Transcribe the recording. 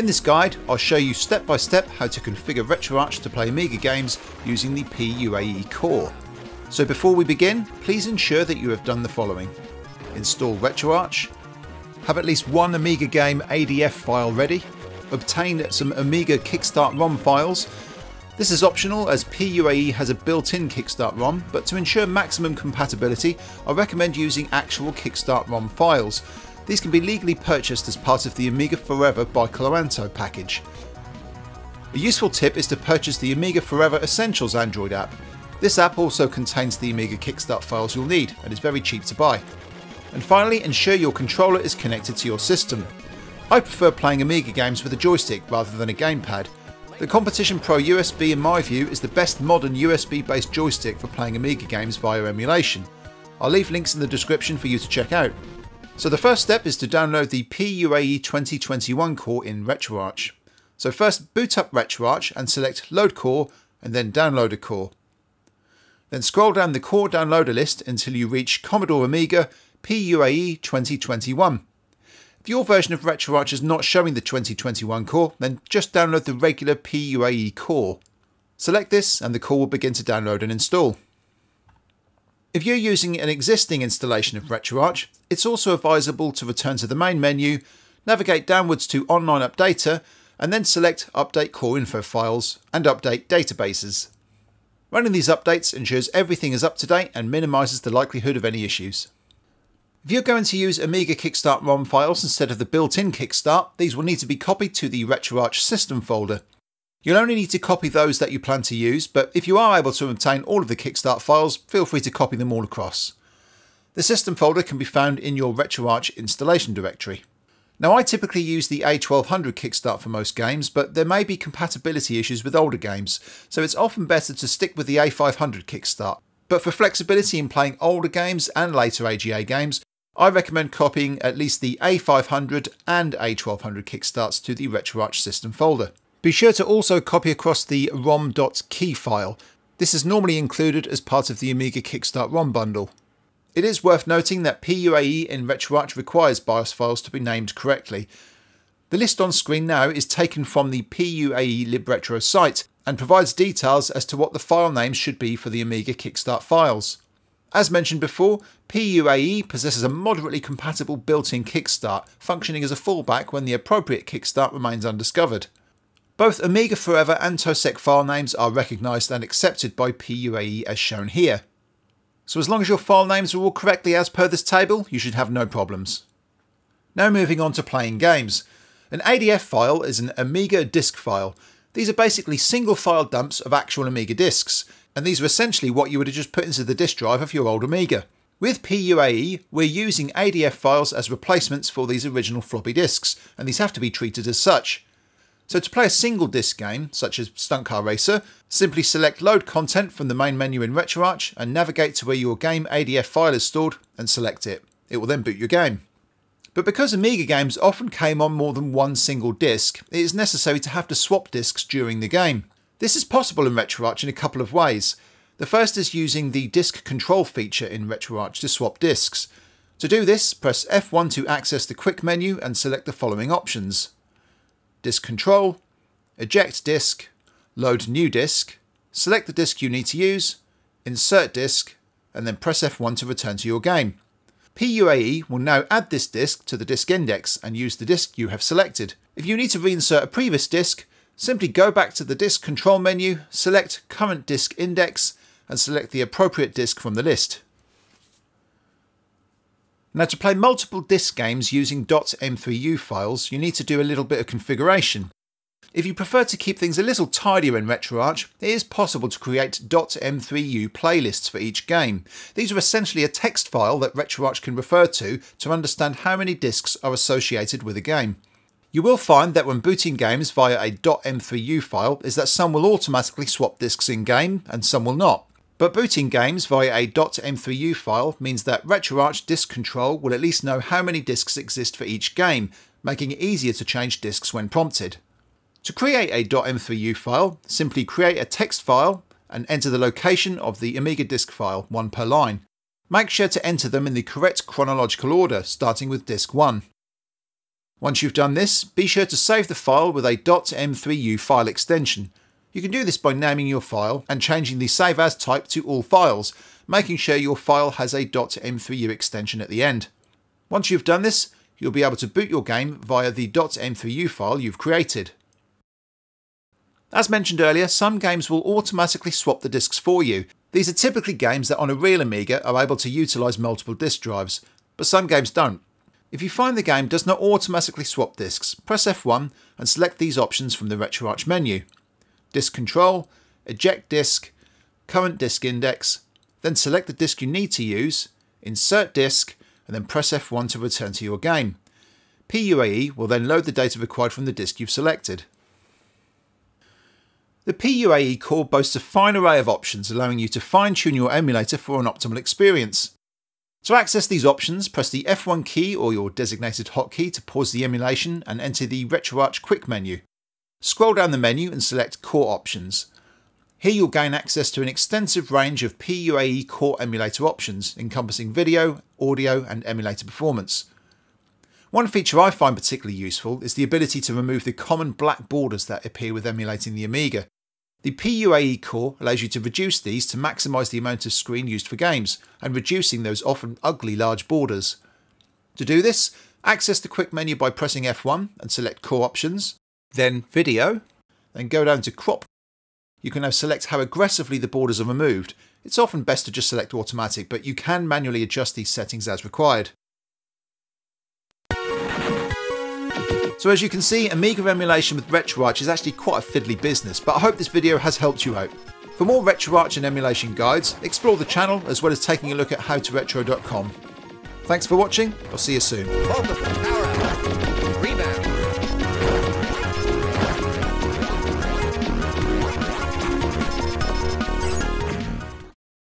In this guide, I'll show you step by step how to configure RetroArch to play Amiga games using the PUAE core. So before we begin, please ensure that you have done the following. Install RetroArch, have at least one Amiga game ADF file ready, obtain some Amiga Kickstart ROM files this is optional as PUAE has a built-in Kickstart ROM, but to ensure maximum compatibility, I recommend using actual Kickstart ROM files. These can be legally purchased as part of the Amiga Forever by Cloanto package. A useful tip is to purchase the Amiga Forever Essentials Android app. This app also contains the Amiga Kickstart files you'll need and is very cheap to buy. And finally, ensure your controller is connected to your system. I prefer playing Amiga games with a joystick rather than a gamepad, the Competition Pro USB in my view is the best modern USB based joystick for playing Amiga games via emulation. I'll leave links in the description for you to check out. So the first step is to download the PUAE 2021 core in RetroArch. So first boot up RetroArch and select load core and then download a core. Then scroll down the core downloader list until you reach Commodore Amiga PUAE 2021. If your version of RetroArch is not showing the 2021 core, then just download the regular PUAE core. Select this and the core will begin to download and install. If you're using an existing installation of RetroArch, it's also advisable to return to the main menu, navigate downwards to Online Updater, and then select Update Core Info Files and Update Databases. Running these updates ensures everything is up to date and minimises the likelihood of any issues. If you're going to use Amiga Kickstart ROM files instead of the built-in Kickstart, these will need to be copied to the RetroArch system folder. You'll only need to copy those that you plan to use, but if you are able to obtain all of the Kickstart files, feel free to copy them all across. The system folder can be found in your RetroArch installation directory. Now I typically use the A1200 Kickstart for most games, but there may be compatibility issues with older games, so it's often better to stick with the A500 Kickstart. But for flexibility in playing older games and later AGA games, I recommend copying at least the A500 and A1200 kickstarts to the RetroArch system folder. Be sure to also copy across the rom.key file. This is normally included as part of the Amiga Kickstart ROM bundle. It is worth noting that PUAE in RetroArch requires BIOS files to be named correctly. The list on screen now is taken from the PUAE libretro site and provides details as to what the file names should be for the Amiga Kickstart files. As mentioned before, PUAE possesses a moderately compatible built-in kickstart, functioning as a fallback when the appropriate kickstart remains undiscovered. Both Amiga Forever and TOSEC file names are recognised and accepted by PUAE as shown here. So as long as your file names are all correctly as per this table, you should have no problems. Now moving on to playing games. An ADF file is an Amiga disk file. These are basically single file dumps of actual Amiga disks, and these are essentially what you would have just put into the disk drive of your old Amiga. With PUAE, we're using ADF files as replacements for these original floppy disks, and these have to be treated as such. So to play a single disc game, such as Stunt Car Racer, simply select Load Content from the main menu in RetroArch and navigate to where your game ADF file is stored and select it. It will then boot your game. But because Amiga games often came on more than one single disc, it is necessary to have to swap discs during the game. This is possible in RetroArch in a couple of ways. The first is using the disk control feature in RetroArch to swap disks. To do this, press F1 to access the quick menu and select the following options. Disk control, eject disk, load new disk, select the disk you need to use, insert disk, and then press F1 to return to your game. PUAE will now add this disk to the disk index and use the disk you have selected. If you need to reinsert a previous disk, simply go back to the disk control menu, select current disk index, and select the appropriate disk from the list. Now to play multiple disk games using .m3u files, you need to do a little bit of configuration. If you prefer to keep things a little tidier in RetroArch, it is possible to create .m3u playlists for each game. These are essentially a text file that RetroArch can refer to to understand how many disks are associated with a game. You will find that when booting games via a .m3u file is that some will automatically swap disks in-game and some will not. But booting games via a .m3u file means that RetroArch Disk Control will at least know how many disks exist for each game, making it easier to change disks when prompted. To create a .m3u file, simply create a text file and enter the location of the Amiga disk file, one per line. Make sure to enter them in the correct chronological order, starting with disk 1. Once you've done this, be sure to save the file with a .m3u file extension. You can do this by naming your file and changing the save as type to all files, making sure your file has a .m3u extension at the end. Once you've done this, you'll be able to boot your game via the .m3u file you've created. As mentioned earlier, some games will automatically swap the disks for you. These are typically games that on a real Amiga are able to utilise multiple disk drives, but some games don't. If you find the game does not automatically swap disks, press F1 and select these options from the RetroArch menu. Disk Control, Eject Disk, Current Disk Index, then select the disk you need to use, insert disk, and then press F1 to return to your game. PUAE will then load the data required from the disk you've selected. The PUAE core boasts a fine array of options allowing you to fine tune your emulator for an optimal experience. To access these options, press the F1 key or your designated hotkey to pause the emulation and enter the RetroArch Quick menu. Scroll down the menu and select Core Options. Here you'll gain access to an extensive range of PUAE core emulator options encompassing video, audio and emulator performance. One feature I find particularly useful is the ability to remove the common black borders that appear with emulating the Amiga. The PUAE core allows you to reduce these to maximise the amount of screen used for games, and reducing those often ugly large borders. To do this, access the quick menu by pressing F1 and select Core Options, then Video, then go down to Crop. You can now select how aggressively the borders are removed. It's often best to just select Automatic, but you can manually adjust these settings as required. So as you can see, Amiga emulation with RetroArch is actually quite a fiddly business, but I hope this video has helped you out. For more RetroArch and emulation guides, explore the channel as well as taking a look at howtoretro.com. Thanks for watching, I'll see you soon.